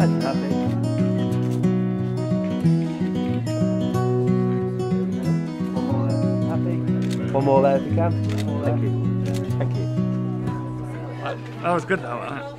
That's nothing. One more there if you can. Thank you. Thank you. That was good though,